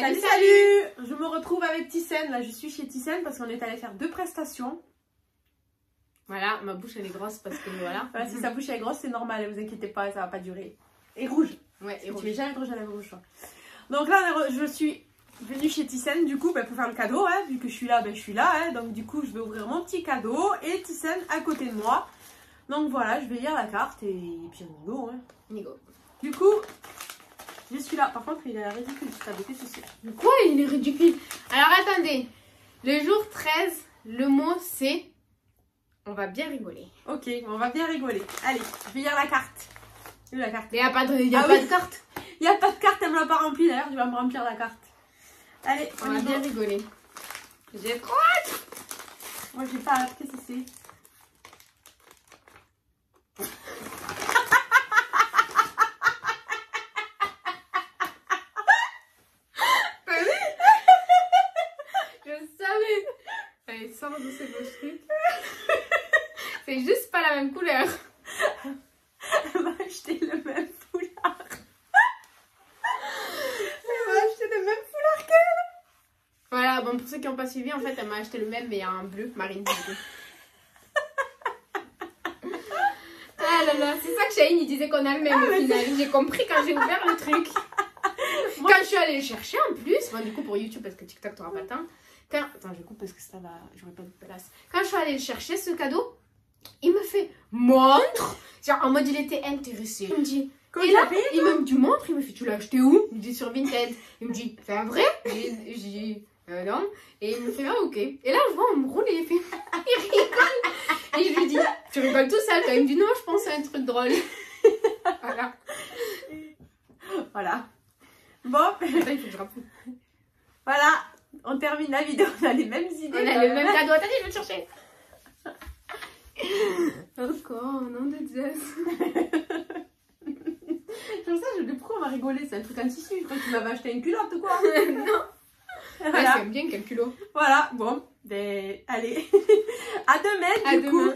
Salut, salut, Je me retrouve avec Thyssen. Là, je suis chez Thyssen parce qu'on est allé faire deux prestations. Voilà, ma bouche elle est grosse parce que voilà. voilà si sa bouche est grosse, c'est normal, ne vous inquiétez pas, ça va pas durer. Et rouge. Ouais, et rouge. Tu jamais rouge à la rouge. Donc là, je suis venue chez Thyssen du coup ben, pour faire le cadeau. Hein. Vu que je suis là, ben, je suis là. Hein. Donc du coup, je vais ouvrir mon petit cadeau et Thyssen à côté de moi. Donc voilà, je vais lire la carte et, puis on go. Hein. go. Du coup, je suis là. Par contre, il est ridicule ce cadeau. Qu'est-ce que c'est Quoi Il est ridicule? Alors attendez. Le jour 13, le mot c'est on va bien rigoler. Ok, on va bien rigoler. Allez, je vais lire la carte. La carte? Il n'y a pas de, y a ah pas de carte. Il n'y a pas de carte, elle me l'a pas remplie d'ailleurs. Je vais me remplir la carte. Allez, on, va bien rigoler. J'ai trop Moi, j'ai pas hâte. Qu'est-ce que c'est Je savais. Allez, sors de ces beaux trucs. C'est juste pas la même couleur. Elle m'a acheté le même foulard. Elle m'a acheté le même foulard qu'elle. Voilà, bon, pour ceux qui n'ont pas suivi, en fait, elle m'a acheté le même, mais il y a un bleu marine. ah là là, c'est ça que Shaheen il disait qu'on a le même ah, au final. J'ai compris quand j'ai ouvert le truc. quand je suis allée le chercher en plus, bon, du coup pour YouTube parce que TikTok t'auras pas le temps. Quand... Attends, je coupe parce que ça va, j'aurais pas de place. Quand je suis allée le chercher ce cadeau, il me fait montre. Genre en mode il était intéressé. Il me dit. et là, il me dit montre. Il me fait tu l'as acheté où? Il me dit sur Vinted. Il me dit c'est un vrai? J'ai dit euh, non. Et il me fait ah ok. Et là je vois on me roule et il fait il rigole. Et je lui dis tu rigoles tout seul. Il me dit non je pense à un truc drôle. voilà. Voilà. Bon. il faut que je Voilà. On termine la vidéo. On a les mêmes idées. On a le même cadeau. Attendez je vais le chercher. Encore, nom de Zeus. Comme ça, je dis pourquoi on va rigoler C'est un truc en tissu. Je crois que tu m'avais acheté une culotte ou quoi Non. Voilà. c'est bien quel culot. Voilà, bon, ben, allez. à demain, du coup.